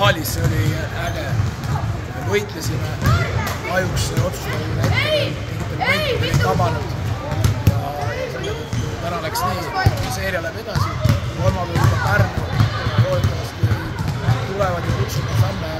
saalis, see oli äge. võitlesime, kahjuks see otsus oli hetkel tabanud. täna läks nii, seeria läheb edasi, kolmapäeval juba Pärnu, loodetavasti tulevad ja kutsuvad samme